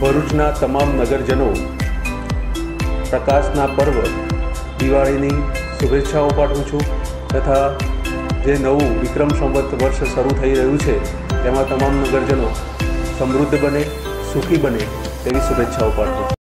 ભરૂચના તમામ નગરજનો પ્રકાશના પર્વ દિવાળીની શુભેચ્છાઓ પાઠવું છું તથા જે નવું વિક્રમ સંવત વર્ષ શરૂ થઈ રહ્યું છે, તેમાં તમામ નગરજનો સમૃદ્ધ બને, સુખી બને તેવી શુભેચ્છાઓ પાઠવું છું.